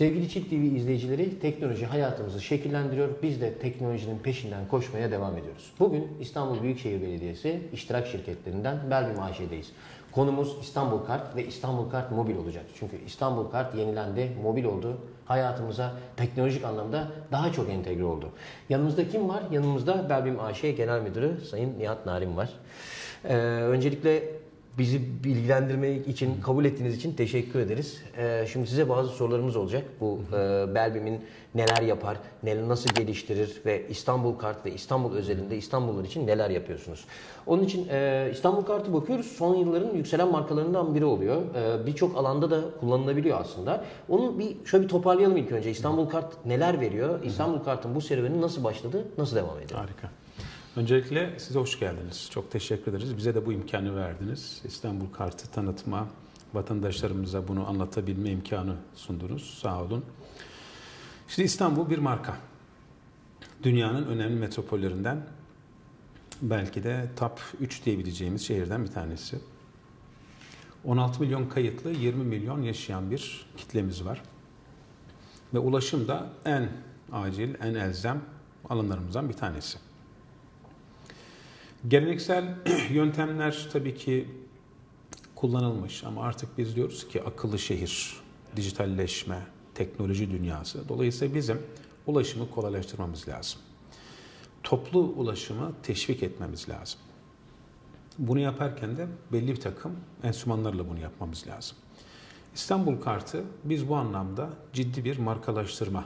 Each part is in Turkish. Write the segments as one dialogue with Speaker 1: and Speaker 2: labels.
Speaker 1: Sevgili Çift TV izleyicileri, teknoloji hayatımızı şekillendiriyor. Biz de teknolojinin peşinden koşmaya devam ediyoruz. Bugün İstanbul Büyükşehir Belediyesi iştirak şirketlerinden Belbim AŞ'deyiz. Konumuz İstanbul Kart ve İstanbul Kart mobil olacak. Çünkü İstanbul Kart yenilendi, mobil oldu. Hayatımıza teknolojik anlamda daha çok entegre oldu. Yanımızda kim var? Yanımızda Belbim AŞ Genel Müdürü Sayın Nihat Narin var. Ee, öncelikle bizi bilgilendirmek için, kabul ettiğiniz için teşekkür ederiz. Ee, şimdi size bazı sorularımız olacak. Bu e, Belbim'in neler yapar, neler nasıl geliştirir ve İstanbul Kart ve İstanbul özelinde İstanbullular için neler yapıyorsunuz? Onun için e, İstanbul Kart'ı bakıyoruz. Son yılların yükselen markalarından biri oluyor. E, Birçok alanda da kullanılabiliyor aslında. Onu bir şöyle bir toparlayalım ilk önce. İstanbul Kart neler veriyor? İstanbul Kart'ın bu serüveni nasıl başladı, nasıl devam ediyor?
Speaker 2: Harika. Öncelikle size hoş geldiniz. Çok teşekkür ederiz. Bize de bu imkanı verdiniz. İstanbul Kart'ı tanıtma, vatandaşlarımıza bunu anlatabilme imkanı sundunuz. Sağ olun. Şimdi İstanbul bir marka. Dünyanın önemli metropollerinden belki de top 3 diyebileceğimiz şehirden bir tanesi. 16 milyon kayıtlı, 20 milyon yaşayan bir kitlemiz var. Ve ulaşım da en acil, en elzem alanlarımızdan bir tanesi. Geleneksel yöntemler tabii ki kullanılmış ama artık biz diyoruz ki akıllı şehir, dijitalleşme, teknoloji dünyası. Dolayısıyla bizim ulaşımı kolaylaştırmamız lazım. Toplu ulaşımı teşvik etmemiz lazım. Bunu yaparken de belli bir takım enstrümanlarla bunu yapmamız lazım. İstanbul Kartı biz bu anlamda ciddi bir markalaştırma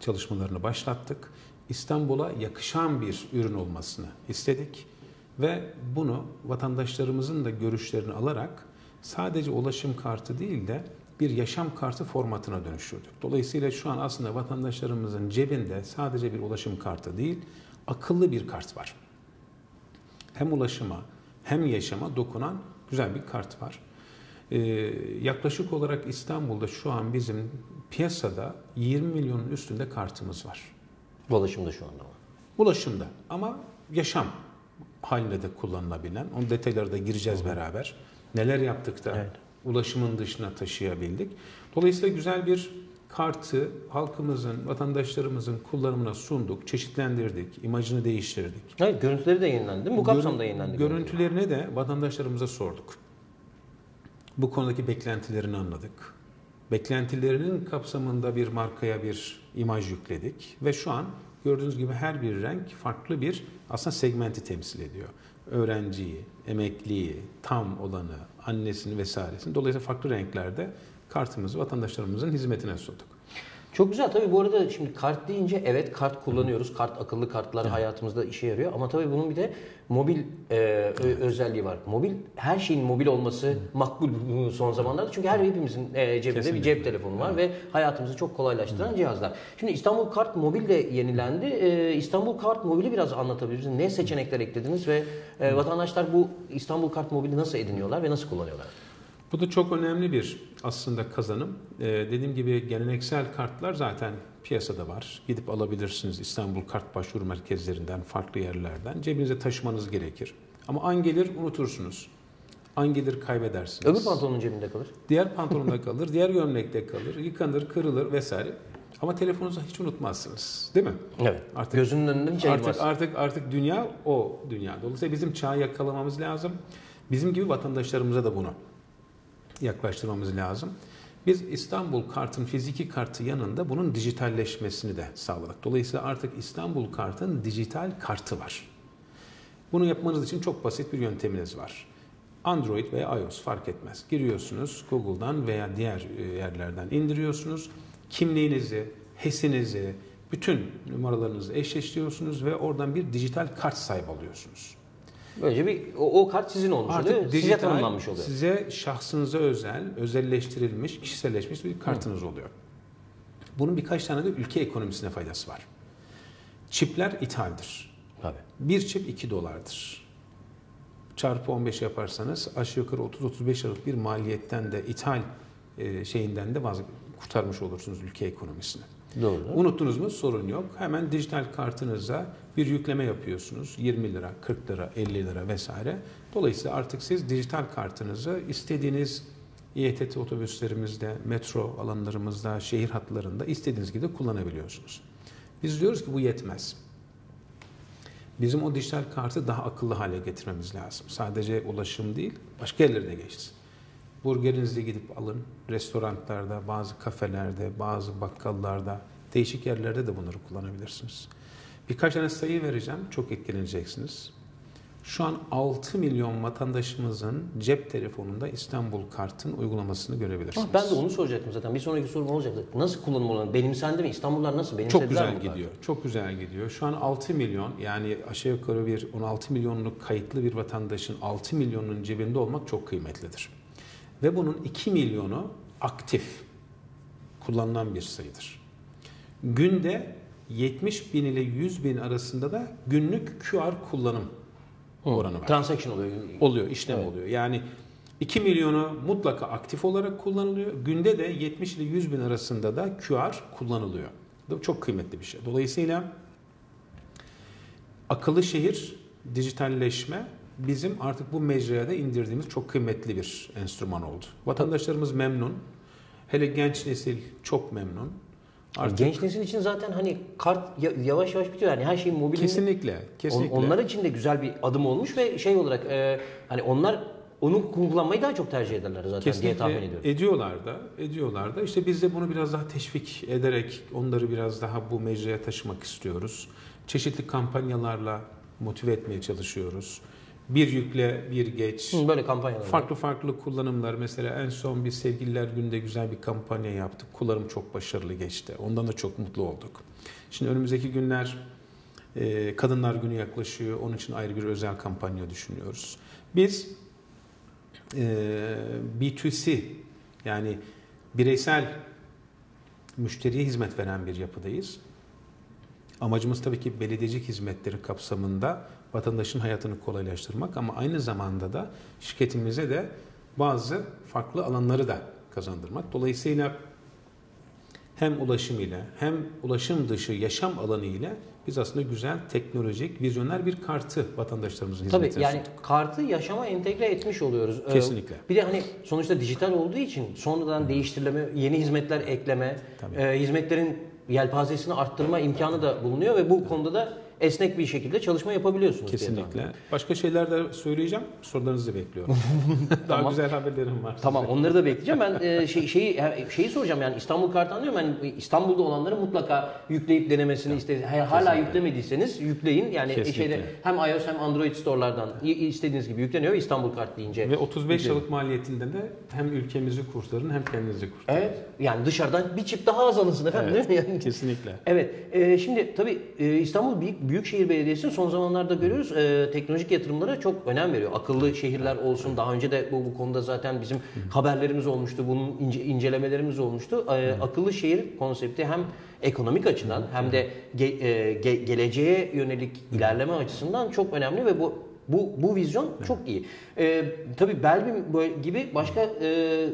Speaker 2: çalışmalarını başlattık. İstanbul'a yakışan bir ürün olmasını istedik ve bunu vatandaşlarımızın da görüşlerini alarak sadece ulaşım kartı değil de bir yaşam kartı formatına dönüştürdük. Dolayısıyla şu an aslında vatandaşlarımızın cebinde sadece bir ulaşım kartı değil, akıllı bir kart var. Hem ulaşıma hem yaşama dokunan güzel bir kart var. Ee, yaklaşık olarak İstanbul'da şu an bizim piyasada 20 milyonun üstünde kartımız var.
Speaker 1: Ulaşımda şu anda var.
Speaker 2: Ulaşımda ama yaşam halinde de kullanılabilen. Onun detayları da gireceğiz beraber. Neler yaptık da
Speaker 1: Evet.
Speaker 2: ulaşımın dışına taşıyabildik. Dolayısıyla güzel bir kartı halkımızın, vatandaşlarımızın kullanımına sunduk, çeşitlendirdik, imajını değiştirdik.
Speaker 1: Evet, görüntüleri de yenilendi değil mi? Bu kapsamda yenilendi.
Speaker 2: Görüntülerini de vatandaşlarımıza sorduk. Bu konudaki beklentilerini anladık. Beklentilerinin kapsamında bir markaya bir imaj yükledik ve şu an gördüğünüz gibi her bir renk farklı bir aslında segmenti temsil ediyor. Öğrenciyi, emekliyi, tam olanı, annesini vesairesini. Dolayısıyla farklı renklerde kartımızı vatandaşlarımızın hizmetine sunduk.
Speaker 1: Çok güzel tabii bu arada şimdi kart deyince evet kart kullanıyoruz. Kart akıllı kartlar hayatımızda işe yarıyor ama tabii bunun bir de mobil e, ö- özelliği var. Mobil her şeyin mobil olması makbul bu son zamanlarda çünkü her hepimizin e, cebinde bir
Speaker 2: Kesinlikle.
Speaker 1: cep telefonu var ve hayatımızı çok kolaylaştıran cihazlar. Şimdi İstanbul Kart Mobil de yenilendi. E, İstanbul Kart Mobil'i biraz anlatabilir misiniz? Ne seçenekler eklediniz ve e, vatandaşlar bu İstanbul Kart Mobil'i nasıl ediniyorlar ve nasıl kullanıyorlar?
Speaker 2: Bu da çok önemli bir aslında kazanım. Ee, dediğim gibi geleneksel kartlar zaten piyasada var. Gidip alabilirsiniz İstanbul Kart Başvuru Merkezlerinden, farklı yerlerden. Cebinize taşımanız gerekir. Ama an gelir unutursunuz. An gelir kaybedersiniz.
Speaker 1: Öbür pantolonun cebinde kalır.
Speaker 2: Diğer pantolonda kalır, diğer gömlekte kalır, yıkanır, kırılır vesaire. Ama telefonunuzu hiç unutmazsınız. Değil mi?
Speaker 1: Evet.
Speaker 2: Artık
Speaker 1: Gözünün önünden hiç ayırmaz.
Speaker 2: Artık artık artık dünya o dünya. Dolayısıyla bizim çağı yakalamamız lazım. Bizim gibi vatandaşlarımıza da bunu yaklaştırmamız lazım. Biz İstanbul kartın fiziki kartı yanında bunun dijitalleşmesini de sağladık. Dolayısıyla artık İstanbul kartın dijital kartı var. Bunu yapmanız için çok basit bir yönteminiz var. Android veya iOS fark etmez. Giriyorsunuz Google'dan veya diğer e, yerlerden indiriyorsunuz. Kimliğinizi, HES'inizi, bütün numaralarınızı eşleştiriyorsunuz ve oradan bir dijital kart sahibi alıyorsunuz.
Speaker 1: Böylece bir o, o kart sizin olmuş oluyor.
Speaker 2: Artık
Speaker 1: Size
Speaker 2: dijital,
Speaker 1: tanımlanmış oluyor.
Speaker 2: size şahsınıza özel, özelleştirilmiş, kişiselleşmiş bir kartınız oluyor. Bunun birkaç tane de ülke ekonomisine faydası var. Çipler ithaldir.
Speaker 1: Tabii.
Speaker 2: Bir çip 2 dolardır. Çarpı 15 yaparsanız aşağı yukarı 30-35 liralık bir maliyetten de ithal e, şeyinden de vaz kurtarmış olursunuz ülke ekonomisini.
Speaker 1: Doğru.
Speaker 2: Unuttunuz mu sorun yok. Hemen dijital kartınıza bir yükleme yapıyorsunuz. 20 lira, 40 lira, 50 lira vesaire. Dolayısıyla artık siz dijital kartınızı istediğiniz İETT otobüslerimizde, metro alanlarımızda, şehir hatlarında istediğiniz gibi kullanabiliyorsunuz. Biz diyoruz ki bu yetmez. Bizim o dijital kartı daha akıllı hale getirmemiz lazım. Sadece ulaşım değil, başka yerlere de geçsin. Burgerinizi gidip alın. Restoranlarda, bazı kafelerde, bazı bakkallarda, değişik yerlerde de bunları kullanabilirsiniz. Birkaç tane sayı vereceğim. Çok etkileneceksiniz. Şu an 6 milyon vatandaşımızın cep telefonunda İstanbul Kart'ın uygulamasını görebilirsiniz.
Speaker 1: Ah, ben de onu soracaktım zaten. Bir sonraki sorum olacaktı. Nasıl kullanım olanı? Benimsendi mi? İstanbullular nasıl? Benimsediler
Speaker 2: Çok güzel gidiyor. Çok güzel gidiyor. Şu an 6 milyon yani aşağı yukarı bir 16 milyonluk kayıtlı bir vatandaşın 6 milyonun cebinde olmak çok kıymetlidir. Ve bunun 2 milyonu aktif kullanılan bir sayıdır. Günde 70 bin ile 100 bin arasında da günlük QR kullanım oranı var.
Speaker 1: Transaction oluyor.
Speaker 2: Oluyor, işlem
Speaker 1: Evet.
Speaker 2: oluyor. Yani 2 milyonu mutlaka aktif olarak kullanılıyor. Günde de 70 ile 100 bin arasında da QR kullanılıyor. Bu çok kıymetli bir şey. Dolayısıyla akıllı şehir, dijitalleşme bizim artık bu mecraya da indirdiğimiz çok kıymetli bir enstrüman oldu. Vatandaşlarımız memnun. Hele genç nesil çok memnun. Artık
Speaker 1: Genç nesil için zaten hani kart ya- yavaş yavaş bitiyor. Yani her şey mobil.
Speaker 2: kesinlikle, kesinlikle.
Speaker 1: On- Onlar için de güzel bir adım olmuş ve şey olarak e, hani onlar onu kullanmayı daha çok tercih ederler zaten diye tahmin ediyorum.
Speaker 2: ediyorlar da, ediyorlar da. İşte biz de bunu biraz daha teşvik ederek onları biraz daha bu mecraya taşımak istiyoruz. Çeşitli kampanyalarla motive etmeye çalışıyoruz. Bir yükle bir geç.
Speaker 1: Hı, Böyle kampanyalar.
Speaker 2: Farklı farklı kullanımlar. Mesela en son bir sevgililer günde güzel bir kampanya yaptık. Kullanım çok başarılı geçti. Ondan da çok mutlu olduk. Şimdi önümüzdeki günler e, Kadınlar Günü yaklaşıyor. Onun için ayrı bir özel kampanya düşünüyoruz. Biz e, B2C yani bireysel müşteriye hizmet veren bir yapıdayız. Amacımız tabii ki belediyecilik hizmetleri kapsamında vatandaşın hayatını kolaylaştırmak ama aynı zamanda da şirketimize de bazı farklı alanları da kazandırmak. Dolayısıyla hem ulaşım ile hem ulaşım dışı yaşam alanı ile biz aslında güzel teknolojik, vizyoner bir kartı vatandaşlarımızın
Speaker 1: Tabii
Speaker 2: hizmetine
Speaker 1: yani
Speaker 2: sunduk.
Speaker 1: kartı yaşama entegre etmiş oluyoruz. Ee,
Speaker 2: Kesinlikle.
Speaker 1: Bir de hani sonuçta dijital olduğu için sonradan değiştirileme, yeni hizmetler ekleme,
Speaker 2: Tabii.
Speaker 1: e, hizmetlerin yelpazesini arttırma imkanı da bulunuyor ve bu konuda da esnek bir şekilde çalışma yapabiliyorsunuz.
Speaker 2: Kesinlikle. Başka şeyler de söyleyeceğim. Sorularınızı bekliyorum. Daha
Speaker 1: Tamam.
Speaker 2: güzel haberlerim var.
Speaker 1: Tamam onları da bekleyeceğim. Ben e, şey, şeyi şeyi soracağım yani İstanbul kartı anlıyorum. Ben İstanbul'da olanları mutlaka yükleyip denemesini istedim. Hala
Speaker 2: Kesinlikle.
Speaker 1: yüklemediyseniz yükleyin. Yani
Speaker 2: Kesinlikle.
Speaker 1: şeyde hem iOS hem Android store'lardan istediğiniz gibi yükleniyor İstanbul kart deyince.
Speaker 2: Ve 35
Speaker 1: Yükleyin.
Speaker 2: yıllık maliyetinde de hem ülkemizi kurtarın hem kendinizi kurtarın.
Speaker 1: Evet. Yani dışarıdan bir çip daha az alınsın efendim
Speaker 2: Evet,
Speaker 1: değil mi? Yani
Speaker 2: Kesinlikle.
Speaker 1: Evet. e, şimdi tabii e, İstanbul Büyük, Büyükşehir Belediyesi son zamanlarda görüyoruz e, teknolojik yatırımlara çok önem veriyor. Akıllı şehirler olsun. Daha önce de bu, bu konuda zaten bizim haberlerimiz olmuştu. Bunun ince- incelemelerimiz olmuştu. E, akıllı şehir konsepti hem ekonomik açıdan hem de ge- e, ge- geleceğe yönelik ilerleme açısından çok önemli ve bu bu bu vizyon çok iyi. Ee, tabii Belbim gibi başka e,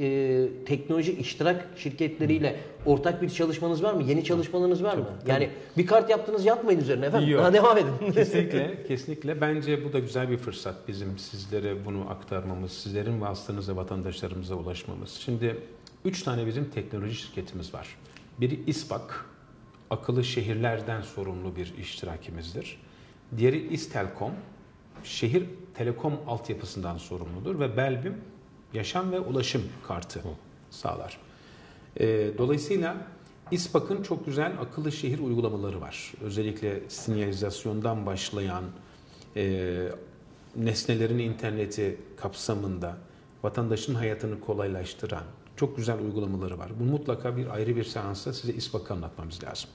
Speaker 1: e, teknoloji iştirak şirketleriyle ortak bir çalışmanız var mı? Yeni çalışmalarınız var mı? Yani bir kart yaptınız yatmayın üzerine efendim.
Speaker 2: Yok.
Speaker 1: Daha devam edin.
Speaker 2: Kesinlikle, kesinlikle. Bence bu da güzel bir fırsat bizim sizlere bunu aktarmamız, sizlerin vasıtanızla vatandaşlarımıza ulaşmamız. Şimdi üç tane bizim teknoloji şirketimiz var. Biri İSPAK, akıllı şehirlerden sorumlu bir iştirakimizdir. Diğeri İstelkom, şehir telekom altyapısından sorumludur ve Belbim yaşam ve ulaşım kartı sağlar. Ee, dolayısıyla İSPAK'ın çok güzel akıllı şehir uygulamaları var. Özellikle sinyalizasyondan başlayan e, nesnelerin interneti kapsamında vatandaşın hayatını kolaylaştıran çok güzel uygulamaları var. Bu mutlaka bir ayrı bir seansta size İSPAK'ı anlatmamız lazım.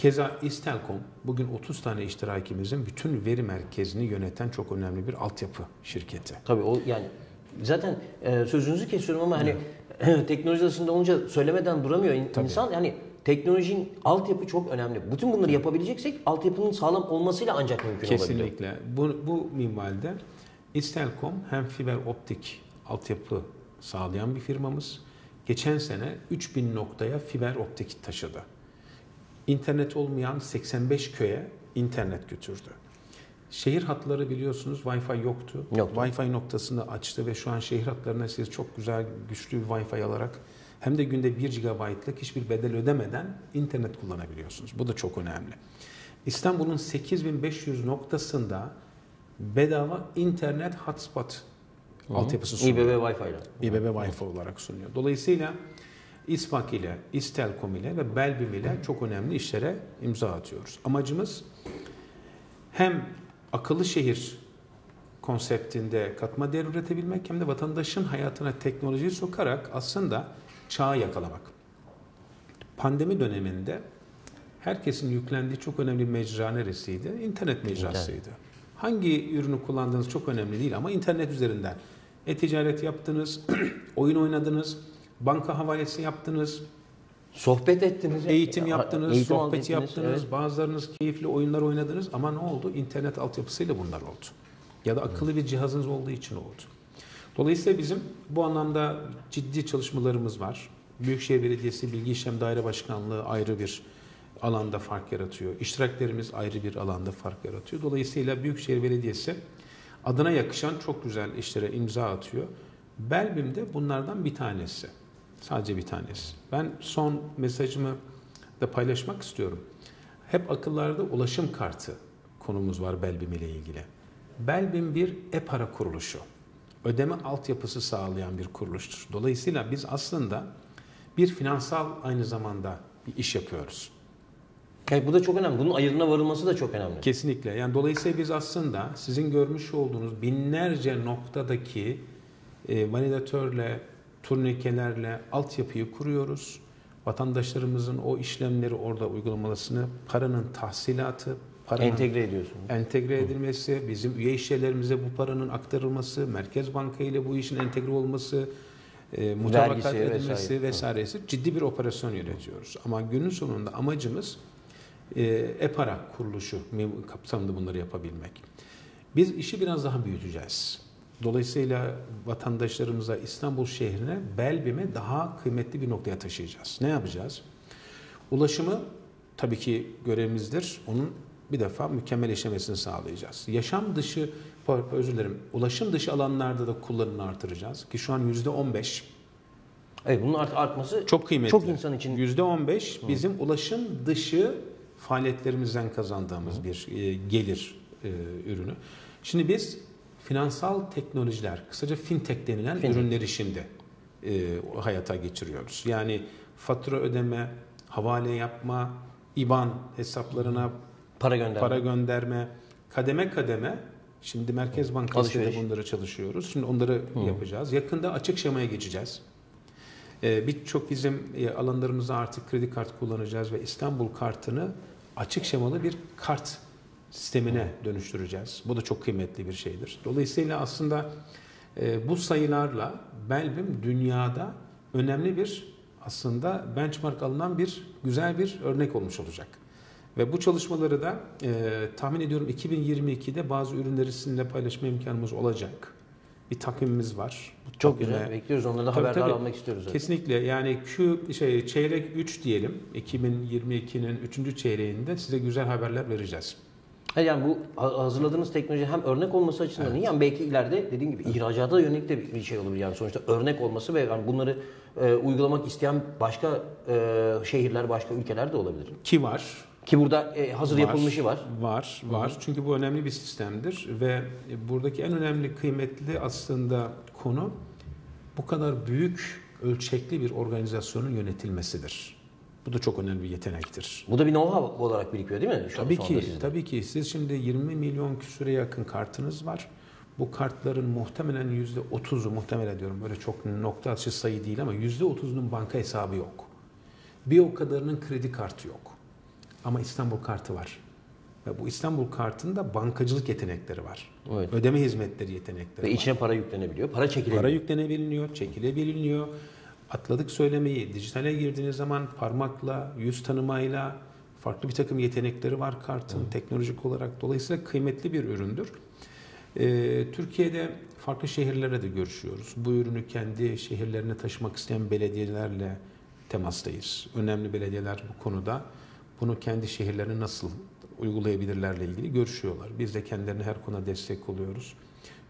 Speaker 2: Keza İstelkom bugün 30 tane iştirakimizin bütün veri merkezini yöneten çok önemli bir altyapı şirketi.
Speaker 1: Tabii o yani zaten e, sözünüzü kesiyorum ama hani teknoloji arasında olunca söylemeden duramıyor
Speaker 2: Tabii.
Speaker 1: insan. Yani teknolojinin altyapı çok önemli. Bütün bunları yapabileceksek altyapının sağlam olmasıyla ancak mümkün olabilir.
Speaker 2: Kesinlikle. Bu, bu minvalde İstelkom hem fiber optik altyapı sağlayan bir firmamız. Geçen sene 3000 noktaya fiber optik taşıdı. İnternet olmayan 85 köye internet götürdü. Şehir hatları biliyorsunuz Wi-Fi yoktu.
Speaker 1: Yoktu.
Speaker 2: Wi-Fi noktasını açtı ve şu an şehir hatlarına siz çok güzel, güçlü bir Wi-Fi alarak hem de günde 1 GB'lık hiçbir bedel ödemeden internet kullanabiliyorsunuz. Bu da çok önemli. İstanbul'un 8500 noktasında bedava internet hotspot altyapısı sunuyor.
Speaker 1: İBB Wi-Fi ile.
Speaker 2: İBB Wi-Fi olarak sunuyor. Dolayısıyla İSPAK ile, İstelkom ile ve Belbim ile çok önemli işlere imza atıyoruz. Amacımız hem akıllı şehir konseptinde katma değer üretebilmek hem de vatandaşın hayatına teknolojiyi sokarak aslında çağı yakalamak. Pandemi döneminde herkesin yüklendiği çok önemli mecra neresiydi? İnternet mecrasıydı. Hangi ürünü kullandığınız çok önemli değil ama internet üzerinden e-ticaret yaptınız, oyun oynadınız, banka havalesi yaptınız,
Speaker 1: Sohbet ettiniz.
Speaker 2: eğitim yaptınız,
Speaker 1: Eğitim
Speaker 2: sohbet yaptınız,
Speaker 1: evet.
Speaker 2: bazılarınız keyifli oyunlar oynadınız ama ne oldu? İnternet altyapısıyla bunlar oldu. Ya da akıllı bir cihazınız olduğu için oldu. Dolayısıyla bizim bu anlamda ciddi çalışmalarımız var. Büyükşehir Belediyesi Bilgi İşlem Daire Başkanlığı ayrı bir alanda fark yaratıyor. İştiraklerimiz ayrı bir alanda fark yaratıyor. Dolayısıyla Büyükşehir Belediyesi adına yakışan çok güzel işlere imza atıyor. Belbim de bunlardan bir tanesi. Sadece bir tanesi. Ben son mesajımı da paylaşmak istiyorum. Hep akıllarda ulaşım kartı konumuz var Belbim ile ilgili. Belbim bir e-para kuruluşu. Ödeme altyapısı sağlayan bir kuruluştur. Dolayısıyla biz aslında bir finansal aynı zamanda bir iş yapıyoruz.
Speaker 1: Evet, bu da çok önemli. Bunun ayırına varılması da çok önemli.
Speaker 2: Kesinlikle. Yani dolayısıyla biz aslında sizin görmüş olduğunuz binlerce noktadaki e, validatörle, turnikelerle altyapıyı kuruyoruz. Vatandaşlarımızın o işlemleri orada uygulamasını, paranın tahsilatı, paranın
Speaker 1: Entegre ediyorsun.
Speaker 2: entegre edilmesi, bizim üye işçilerimize bu paranın aktarılması, Merkez Banka ile bu işin entegre olması, e, mutabakat
Speaker 1: Vergisi
Speaker 2: edilmesi
Speaker 1: vesaire.
Speaker 2: vesairesi ciddi bir operasyon yönetiyoruz. Ama günün sonunda amacımız e, e-para kuruluşu mev- kapsamında bunları yapabilmek. Biz işi biraz daha büyüteceğiz. Dolayısıyla vatandaşlarımıza İstanbul şehrine, Belbim'e daha kıymetli bir noktaya taşıyacağız. Ne yapacağız? Ulaşımı tabii ki görevimizdir. Onun bir defa mükemmel işlemesini sağlayacağız. Yaşam dışı, özür dilerim, ulaşım dışı alanlarda da kullanımını artıracağız. Ki şu an yüzde 15
Speaker 1: Evet bunun art- artması
Speaker 2: çok kıymetli.
Speaker 1: çok insan için
Speaker 2: Yüzde 15 bizim ulaşım dışı faaliyetlerimizden kazandığımız bir e, gelir e, ürünü. Şimdi biz finansal teknolojiler, kısaca fintech denilen
Speaker 1: Fintech.
Speaker 2: ürünleri şimdi e, hayata geçiriyoruz. Yani fatura ödeme, havale yapma, IBAN hesaplarına
Speaker 1: para gönderme.
Speaker 2: para gönderme, kademe kademe Şimdi Merkez Bankası
Speaker 1: Alışveriş.
Speaker 2: bunları çalışıyoruz. Şimdi onları yapacağız. Yakında açık şemaya geçeceğiz. Ee, Birçok bizim e, alanlarımızda artık kredi kartı kullanacağız ve İstanbul kartını açık şemalı bir kart sistemine dönüştüreceğiz. Bu da çok kıymetli bir şeydir. Dolayısıyla aslında e, bu sayılarla Belbim dünyada önemli bir aslında benchmark alınan bir güzel bir örnek olmuş olacak. Ve bu çalışmaları da e, tahmin ediyorum 2022'de bazı ürünleri sizinle paylaşma imkanımız olacak. Bir takvimimiz var. Bu
Speaker 1: Çok
Speaker 2: takvime-
Speaker 1: güzel. Bekliyoruz. Onları da haberdar
Speaker 2: tabii.
Speaker 1: almak istiyoruz. zaten.
Speaker 2: Kesinlikle yani Q şey çeyrek 3 diyelim 2022'nin 3. çeyreğinde size güzel haberler vereceğiz.
Speaker 1: Yani bu ha- hazırladığınız teknoloji hem örnek olması açısından iyi yani belki ileride dediğim gibi ihracata yönelik de bir şey olur yani sonuçta örnek olması ve yani bunları e, uygulamak isteyen başka e, şehirler, başka ülkeler de olabilir.
Speaker 2: Ki var.
Speaker 1: Ki burada e, hazır
Speaker 2: Var,
Speaker 1: yapılmışı var.
Speaker 2: Var, var. Çünkü bu önemli bir sistemdir ve buradaki en önemli kıymetli aslında konu bu kadar büyük ölçekli bir organizasyonun yönetilmesidir. Bu da çok önemli bir yetenektir.
Speaker 1: Bu da bir know-how olarak birikiyor değil mi? Şu
Speaker 2: Tabii ki,
Speaker 1: sizde?
Speaker 2: tabii ki. Siz şimdi 20 milyon küsüre yakın kartınız var. Bu kartların muhtemelen yüzde otuzu muhtemelen diyorum böyle çok nokta atışı sayı değil ama yüzde otuzunun banka hesabı yok. Bir o kadarının kredi kartı yok. Ama İstanbul kartı var. Ve bu İstanbul kartında bankacılık yetenekleri var.
Speaker 1: Evet.
Speaker 2: Ödeme hizmetleri yetenekleri
Speaker 1: Ve
Speaker 2: var.
Speaker 1: içine para yüklenebiliyor. Para çekilebiliyor.
Speaker 2: Para yüklenebiliyor, çekilebiliyor. Atladık söylemeyi. Dijitale girdiğiniz zaman parmakla, yüz tanımayla farklı bir takım yetenekleri var kartın teknolojik olarak. Dolayısıyla kıymetli bir üründür. Ee, Türkiye'de farklı şehirlere de görüşüyoruz. Bu ürünü kendi şehirlerine taşımak isteyen belediyelerle temastayız. Önemli belediyeler bu konuda bunu kendi şehirlerine nasıl uygulayabilirlerle ilgili görüşüyorlar. Biz de kendilerine her konuda destek oluyoruz.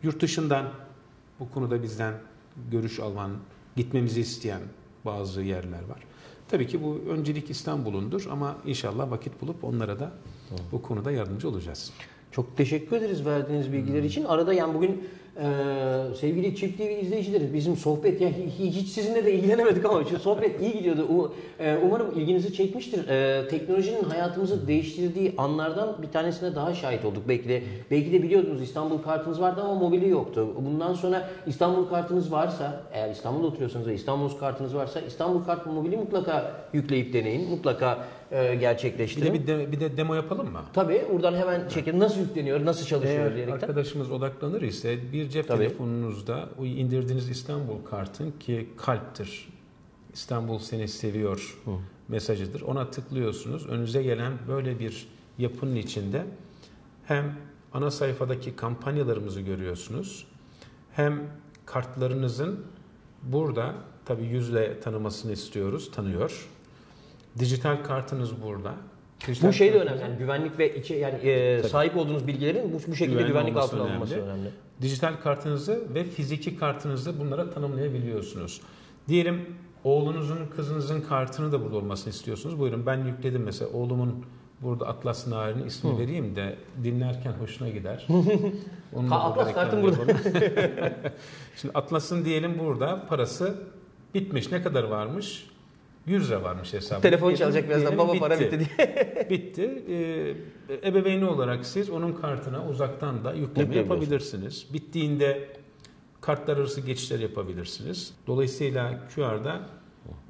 Speaker 2: Yurt dışından bu konuda bizden görüş alan, gitmemizi isteyen bazı yerler var. Tabii ki bu öncelik İstanbul'undur ama inşallah vakit bulup onlara da bu konuda yardımcı olacağız.
Speaker 1: Çok teşekkür ederiz verdiğiniz bilgiler için. Arada yani bugün e, sevgili Çift TV izleyicileri bizim sohbet yani hi- hiç sizinle de ilgilenemedik ama şu sohbet iyi gidiyordu. E, umarım ilginizi çekmiştir. E, teknolojinin hayatımızı değiştirdiği anlardan bir tanesine daha şahit olduk. Belki de belki de biliyordunuz İstanbul kartınız vardı ama mobili yoktu. Bundan sonra İstanbul kartınız varsa eğer İstanbul'da oturuyorsanız ve İstanbul kartınız varsa İstanbul kart mobili mutlaka yükleyip deneyin. Mutlaka e,
Speaker 2: Bir
Speaker 1: gerçekleştirin.
Speaker 2: de bir, de, bir de demo yapalım mı?
Speaker 1: Tabii buradan hemen çekin nasıl yükleniyor, nasıl çalışıyor
Speaker 2: Eğer
Speaker 1: diyerekten.
Speaker 2: arkadaşımız odaklanır ise bir cep
Speaker 1: Tabii.
Speaker 2: telefonunuzda o indirdiğiniz İstanbul kartın ki kalptir. İstanbul seni seviyor mesajıdır. Ona tıklıyorsunuz. Önünüze gelen böyle bir yapının içinde hem ana sayfadaki kampanyalarımızı görüyorsunuz. Hem kartlarınızın burada tabii yüzle tanımasını istiyoruz. Tanıyor. Dijital kartınız burada.
Speaker 1: Bu şey de önemli. Yani güvenlik ve içi yani e, sahip olduğunuz bilgilerin bu, bu şekilde
Speaker 2: Güvenli
Speaker 1: güvenlik
Speaker 2: olması
Speaker 1: altına alınması
Speaker 2: önemli.
Speaker 1: önemli.
Speaker 2: Dijital kartınızı ve fiziki kartınızı bunlara tanımlayabiliyorsunuz. Diyelim oğlunuzun, kızınızın kartını da burada olmasını istiyorsunuz. Buyurun ben yükledim mesela oğlumun burada Atlas Narin'in ismini vereyim de dinlerken hoşuna gider. Onu da
Speaker 1: Ha,
Speaker 2: burada
Speaker 1: Atlas kartım
Speaker 2: yapalım. Şimdi Atlas'ın diyelim burada parası bitmiş. Ne kadar varmış? 100 lira varmış hesabı.
Speaker 1: Telefon çalacak birazdan baba para bitti diye.
Speaker 2: Bitti. Ee, ebeveyni olarak siz onun kartına uzaktan da yükleme yapabilirsiniz. Bittiğinde kartlar arası geçişler yapabilirsiniz. Dolayısıyla QR'da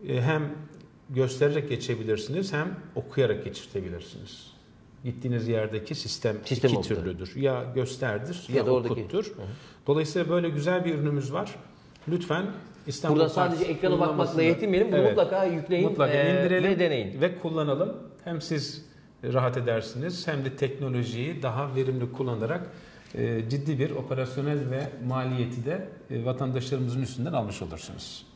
Speaker 2: e, hem göstererek geçebilirsiniz hem okuyarak geçirtebilirsiniz. Gittiğiniz yerdeki sistem,
Speaker 1: Sistem
Speaker 2: iki
Speaker 1: okudu.
Speaker 2: türlüdür. Ya gösterdir ya,
Speaker 1: Ya da oradaki-
Speaker 2: okuttur.
Speaker 1: Hı.
Speaker 2: Dolayısıyla böyle güzel bir ürünümüz var. Lütfen İstanbul
Speaker 1: Burada
Speaker 2: Kart
Speaker 1: sadece ekrana bakmakla yetinmeyelim. Bunu
Speaker 2: Evet.
Speaker 1: mutlaka yükleyin
Speaker 2: Mutlaka
Speaker 1: e,
Speaker 2: indirelim
Speaker 1: ve deneyin.
Speaker 2: ve kullanalım. Hem siz rahat edersiniz hem de teknolojiyi daha verimli kullanarak e, ciddi bir operasyonel ve maliyeti de e, vatandaşlarımızın üstünden almış olursunuz.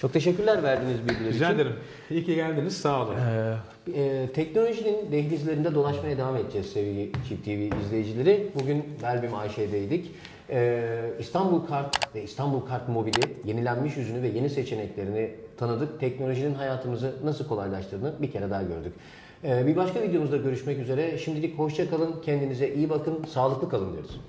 Speaker 1: Çok teşekkürler verdiğiniz bilgiler
Speaker 2: Rica
Speaker 1: için.
Speaker 2: ederim. İyi ki geldiniz. Sağ olun.
Speaker 1: Ee, e, teknolojinin dehlizlerinde dolaşmaya devam edeceğiz sevgili Çift TV izleyicileri. Bugün Belbim AŞ'deydik. Ee, İstanbul Kart ve İstanbul Kart Mobili yenilenmiş yüzünü ve yeni seçeneklerini tanıdık. Teknolojinin hayatımızı nasıl kolaylaştırdığını bir kere daha gördük. Ee, bir başka videomuzda görüşmek üzere. Şimdilik hoşça kalın, kendinize iyi bakın, sağlıklı kalın diyoruz.